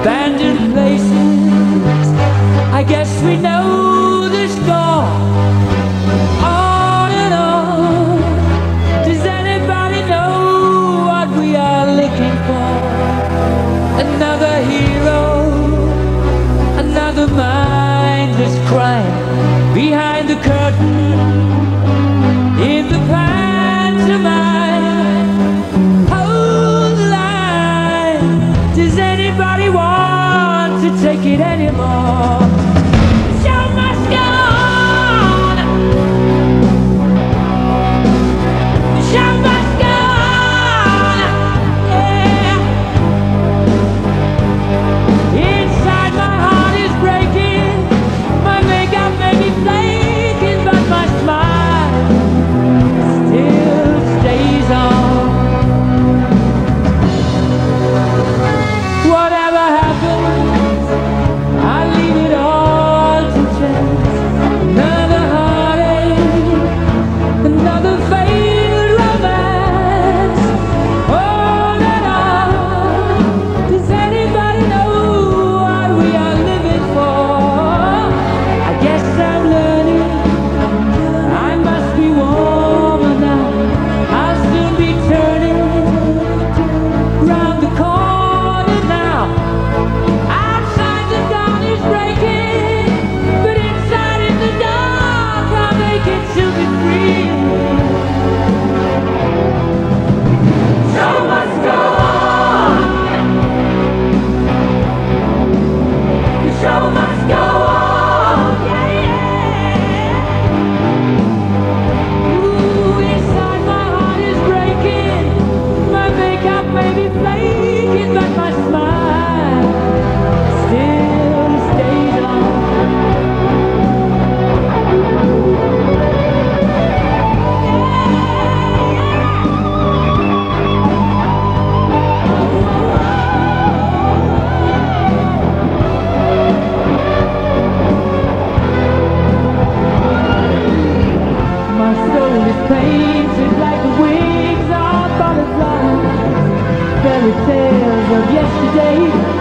abandoned places. I guess we know this score. On and on. Does anybody know what we are looking for? Another hero, another mindless crime behind the curtain in the past. Take it anymore? away.